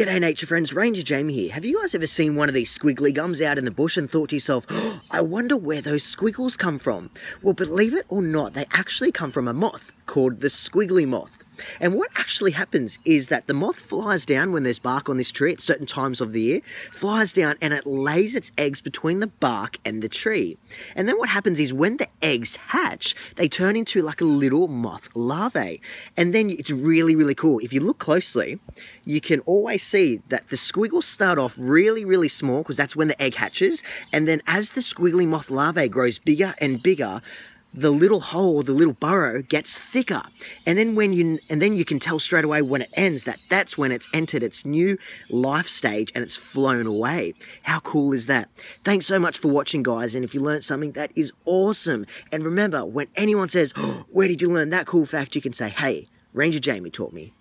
G'day nature friends, Ranger Jamie here. Have you guys ever seen one of these squiggly gums out in the bush and thought to yourself, oh, I wonder where those squiggles come from? Well, believe it or not, they actually come from a moth called the squiggly moth. And what actually happens is that the moth flies down when there's bark on this tree at certain times of the year, flies down and it lays its eggs between the bark and the tree. And then what happens is when the eggs hatch, they turn into like a little moth larvae. And then it's really, really cool. If you look closely, you can always see that the squiggles start off really, really small because that's when the egg hatches. And then as the squiggly moth larvae grows bigger and bigger, the little hole, the little burrow gets thicker. And then when you and then you can tell straight away when it ends that that's when it's entered its new life stage and it's flown away. How cool is that? Thanks so much for watching guys and if you learned something that is awesome. And remember when anyone says, oh, "Where did you learn that cool fact?" you can say, "Hey, Ranger Jamie taught me."